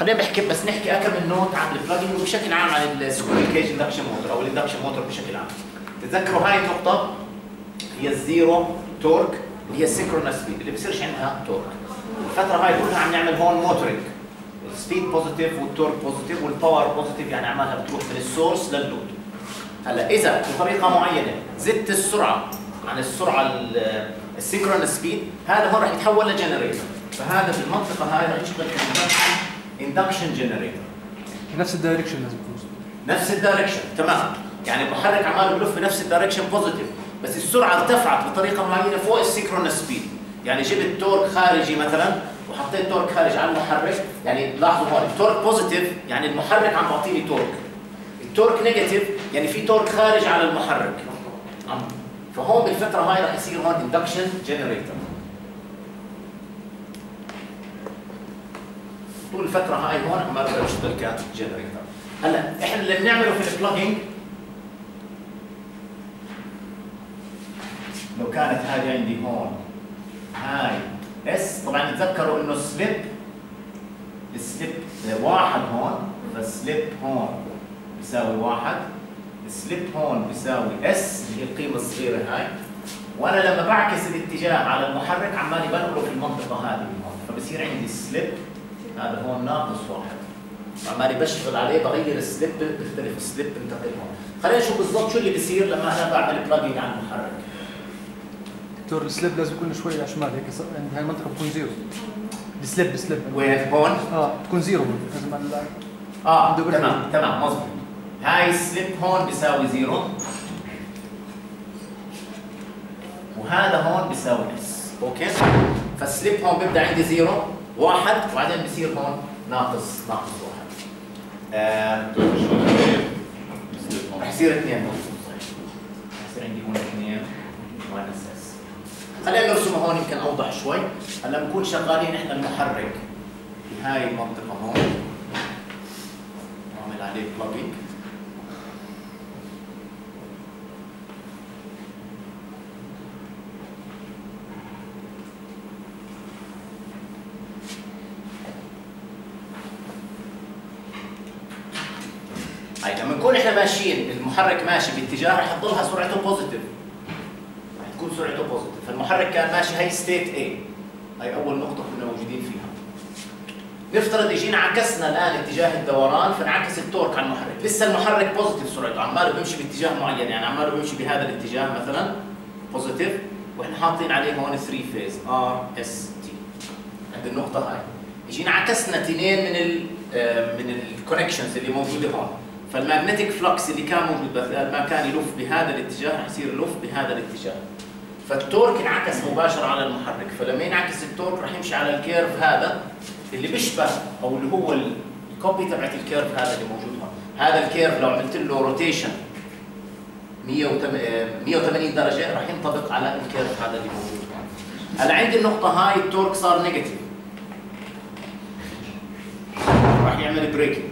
خلينا نحكي بس نحكي كم من note عن ال plugging وبشكل عام عن ال squirrel cage induction motor أو ال induction motor بشكل عام. تتذكروا هاي النقطة؟ هي ال zero torque اللي هي ال synchronous speed اللي بصيرش عندها torque الفترة هاي كلها عم نعمل هون motoring ال speed positive وال torque positive وال power positive يعني عمالها بتروح من ال source لل load هلأ إذا بطريقة معينة زدت السرعة عن السرعة ال synchronous speed هذا هون رح يتحول ل generator فهذا في المنطقة هاي رح يشتغل induction generator نفس ال direction لازم يكون. نفس ال direction تمام. يعني المحرك عماله بلف بنفس ال direction positive بس السرعة ارتفعت بطريقة معينة فوق ال synchronous speed يعني جبت torque خارجي مثلا وحطيت torque خارج على المحرك. يعني لاحظوا هون ال torque positive يعني المحرك عم بعطيني torque ال torque negative يعني في torque خارج على المحرك. فهون بالفترة هاي رح يصير هون induction generator طول الفترة هاي هون عمال بشتغل ك generator هلا إحنا اللي بنعمله في ال plugging لو كانت هذه عندي هون هاي S طبعا تذكروا إنه slip ال slip واحد هون فال slip هون بيساوي واحد ال slip هون بيساوي S اللي هي القيمة الصغيرة هاي. وأنا لما بعكس الاتجاه على المحرك عمالي بنقله في المنطقة هذه هون فبصير عندي slip هذا هون ناقص واحد. عمالي بشتغل عليه بغير ال slip بيختلف ال slip بنتقل هون خلينا نشوف بالضبط شو اللي بصير لما أنا بعمل plugging على المحرك. دكتور ال slip لازم يكون شوي على الشمال هيك عند هاي المنطقة بتكون zero. ال slip ال slip. وين؟ هون؟ آه بتكون zero لازم على آه تمام تمام مظبوط. هاي ال slip هون بيساوي zero. وهذا هون بيساوي S okay؟ فال slip هون بيبدأ عندي zero. واحد وبعدين بصير هون ناقص ناقص واحد. آه رح يصير اثنين. رح يصير عندي هون اثنين minus S خلينا نرسمه هون يمكن أوضح شوي. هلا بنكون شغالين إحنا المحرك في هاي المنطقة هون. نعمل عليه plugging هاي لما نكون إحنا ماشيين المحرك ماشي باتجاه رح تضلها سرعته positive رح تكون سرعته positive فالمحرك كان ماشي هي state A. هاي أول نقطة كنا موجودين فيها. نفترض اجينا عكسنا الآن اتجاه الدوران فنعكس ال torque على المحرك. لسه المحرك positive سرعته. عماله بيمشي باتجاه معين يعني عماله بيمشي بهذا الاتجاه مثلا positive وإحنا حاطين عليه هون 3 phase R S T عند النقطة هاي. اجينا عكسنا اثنين من ال من ال connections اللي موجودة هون. فال magnetic flux اللي كان موجود ما كان يلف بهذا الاتجاه رح يصير يلف بهذا الاتجاه. فال torque انعكس مباشرة على المحرك. فلما ينعكس ال torque رح يمشي على ال curve هذا اللي بيشبه أو اللي هو ال copy تبعت ال curve هذا اللي موجود هون. هذا ال curve لو عملت له rotation 180 درجة رح ينطبق على ال curve هذا اللي موجود هون. هلا عندي النقطة هاي ال torque صار negative راح يعمل braking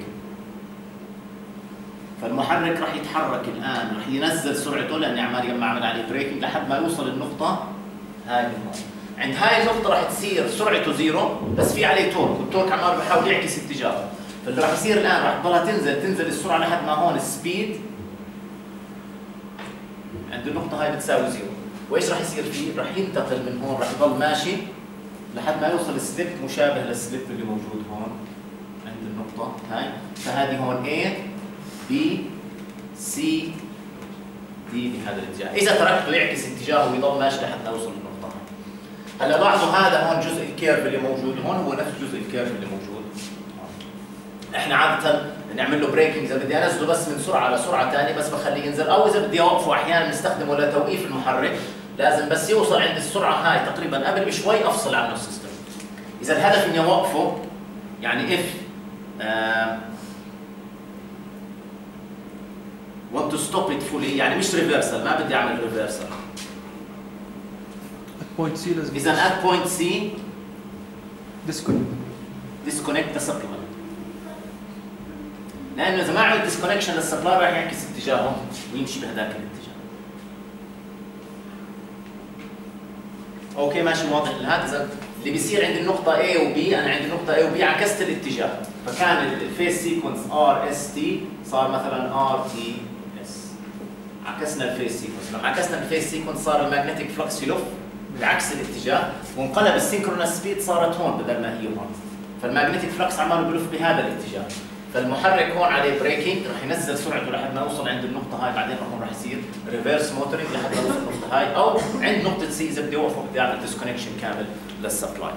فالمحرك راح يتحرك الآن راح ينزل سرعته لاني عمال عمل عليه braking لحد ما يوصل النقطة هاي النقطة. عند هاي النقطة راح تصير سرعته zero بس في عليه torque وال torque عمال بحاول يعكس اتجاهه. فاللي راح يصير الآن راح تضلها تنزل تنزل السرعة لحد ما هون ال speed عند النقطة هاي بتساوي zero. وإيش راح يصير فيه؟ راح ينتقل من هون راح يضل ماشي لحد ما يوصل ال slip مشابه لل slip اللي موجود هون عند النقطة هاي. فهذه هون A B C D بهذا الاتجاه. إذا تركته يعكس اتجاهه ويضل ماشي لحتى يوصل للنقطة. هلا لاحظوا هذا هون جزء ال curve اللي موجود هون؟ هو نفس جزء ال curve اللي موجود. إحنا عادة نعمل له braking إذا بدي أنزله بس من سرعة لسرعة ثانية بس بخليه ينزل. أو إذا بدي أوقفه أحيانا بنستخدمه لتوقيف المحرك. لازم بس يوصل عند السرعة هاي تقريبا قبل بشوي أفصل عنه ال system. إذا الهدف إني أوقفه يعني if آه want to stop it fully. يعني مش reversal ما بدي أعمل reversal point C لازم إذا at point C disconnect disconnect the supply. لأنه إذا ما عملت disconnection لل supply راح يعكس اتجاهه ويمشي بهذاك الاتجاه. okay ماشي واضح. لهذا إذا اللي بيصير عند النقطة A و B أنا عند النقطة A و B عكست الاتجاه. فكان ال phase sequence R S T صار مثلا R T عكسنا ال phase sequence لما عكسنا ال phase sequence صار ال magnetic flux يلف بعكس الاتجاه وانقلب ال synchronous speed صارت هون بدل ما هي هون. فال magnetic flux عماله بلف بهذا الاتجاه. فالمحرك هون عليه braking رح ينزل سرعته لحد ما يوصل عند النقطة هاي بعدين هون رح يصير reverse motoring لحد ما يوصل النقطة هاي أو عند نقطة C إذا بدي أوقف بدي أعمل disconnection كامل للسبلاي